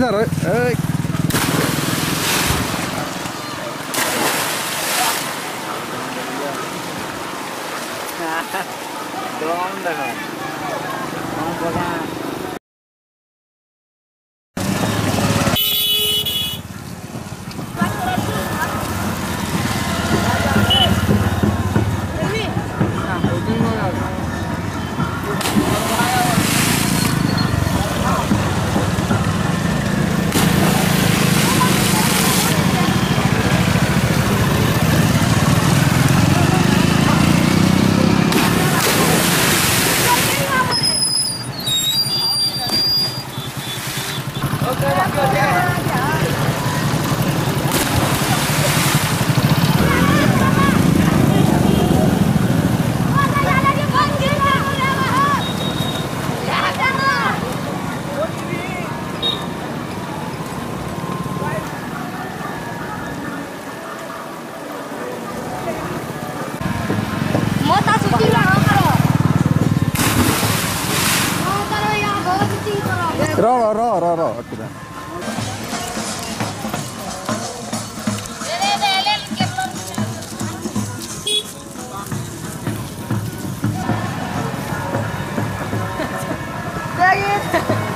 rồi ra rồi ơi Hãy s c r i i Để n g bỏ lỡ n i ok, bạn kia Ra ra ra ra ra hakikaten. Yeah.